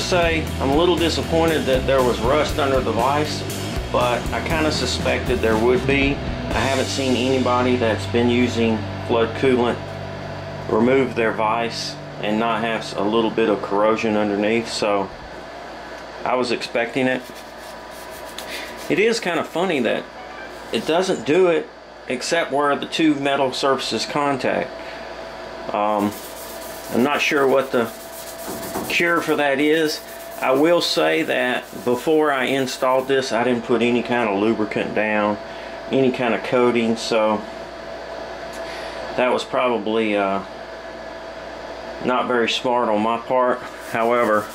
to say, I'm a little disappointed that there was rust under the vise, but I kind of suspected there would be. I haven't seen anybody that's been using flood coolant remove their vise and not have a little bit of corrosion underneath, so I was expecting it. It is kind of funny that it doesn't do it except where the two metal surfaces contact. Um, I'm not sure what the cure for that is. I will say that before I installed this, I didn't put any kind of lubricant down, any kind of coating, so that was probably uh, not very smart on my part. However,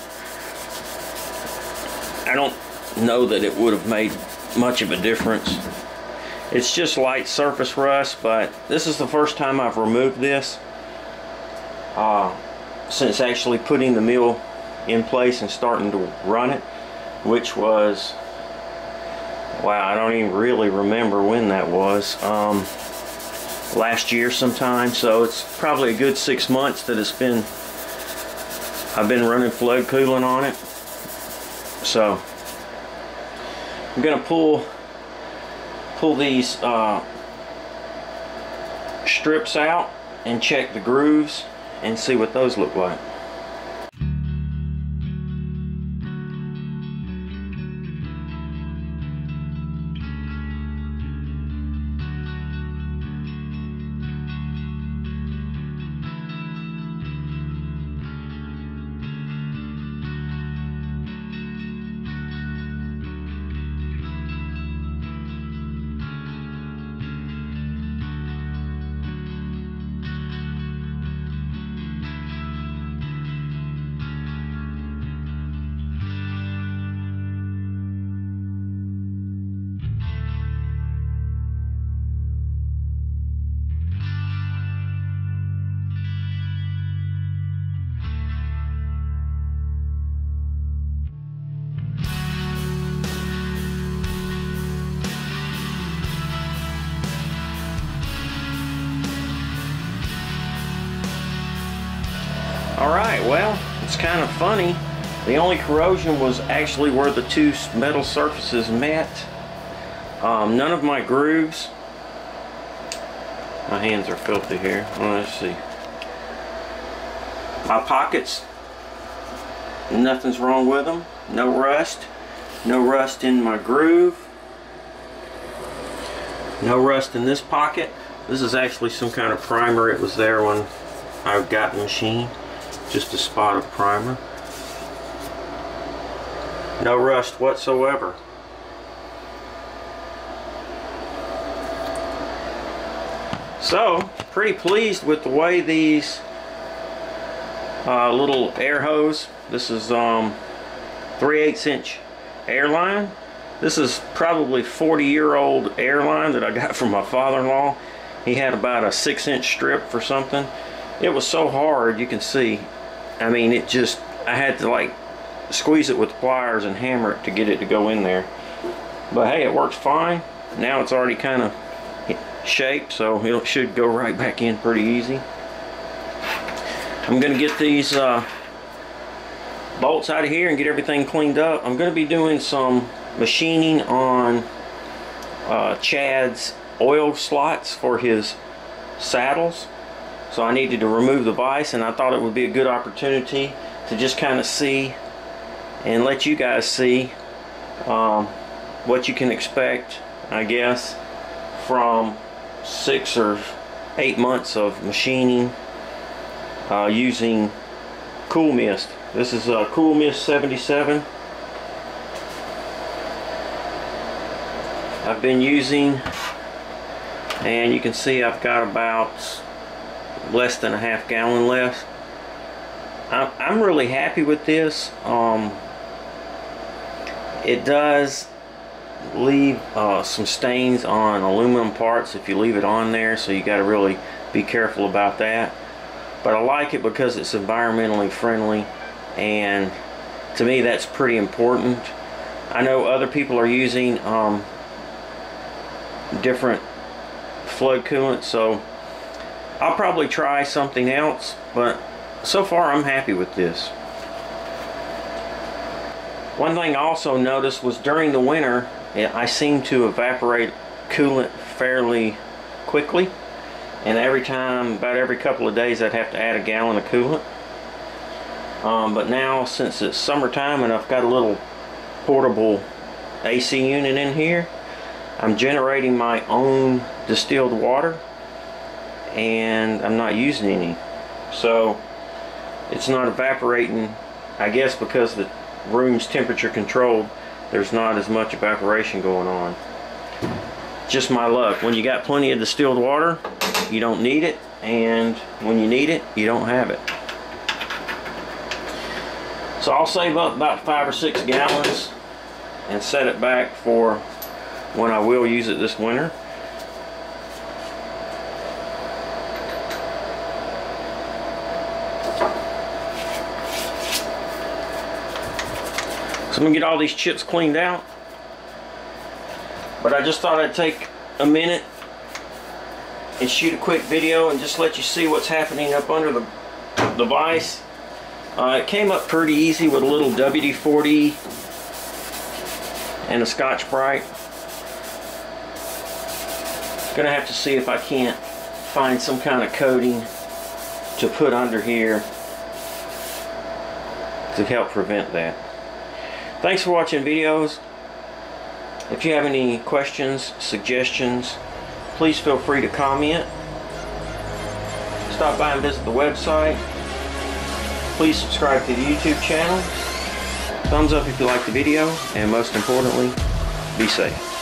I don't know that it would have made much of a difference. It's just light surface rust, but this is the first time I've removed this uh, since actually putting the mill in place and starting to run it, which was, wow, I don't even really remember when that was. Um, last year sometime, so it's probably a good six months that it's been, I've been running flood cooling on it. So, I'm gonna pull pull these uh, strips out and check the grooves and see what those look like. Well, it's kind of funny. The only corrosion was actually where the two metal surfaces met. Um, none of my grooves. My hands are filthy here. Let's see. My pockets, nothing's wrong with them. No rust. No rust in my groove. No rust in this pocket. This is actually some kind of primer. It was there when I got the machine just a spot of primer. No rust whatsoever. So pretty pleased with the way these uh, little air hose this is um 3 8 inch airline. This is probably 40 year old airline that I got from my father-in-law. He had about a 6 inch strip for something it was so hard you can see. I mean it just I had to like squeeze it with pliers and hammer it to get it to go in there. But hey it works fine. Now it's already kind of shaped so it should go right back in pretty easy. I'm gonna get these uh, bolts out of here and get everything cleaned up. I'm gonna be doing some machining on uh, Chad's oil slots for his saddles so I needed to remove the vise and I thought it would be a good opportunity to just kind of see and let you guys see um, what you can expect, I guess, from six or eight months of machining uh, using Kool Mist. This is a Kool Mist 77. I've been using and you can see I've got about less than a half gallon left. I'm really happy with this. Um, it does leave uh, some stains on aluminum parts if you leave it on there so you got to really be careful about that but I like it because it's environmentally friendly and to me that's pretty important I know other people are using um, different flood coolant so I'll probably try something else, but so far I'm happy with this. One thing I also noticed was during the winter, I seem to evaporate coolant fairly quickly. And every time, about every couple of days, I'd have to add a gallon of coolant. Um, but now, since it's summertime and I've got a little portable AC unit in here, I'm generating my own distilled water and I'm not using any. So it's not evaporating, I guess because the room's temperature controlled, there's not as much evaporation going on. Just my luck. When you got plenty of distilled water, you don't need it, and when you need it, you don't have it. So I'll save up about five or six gallons and set it back for when I will use it this winter. So I'm gonna get all these chips cleaned out. But I just thought I'd take a minute and shoot a quick video and just let you see what's happening up under the, the vise. Uh, it came up pretty easy with a little WD-40 and a Scotch-Brite. Gonna have to see if I can't find some kind of coating to put under here to help prevent that. Thanks for watching videos. If you have any questions, suggestions, please feel free to comment. Stop by and visit the website. Please subscribe to the YouTube channel. Thumbs up if you like the video, and most importantly, be safe.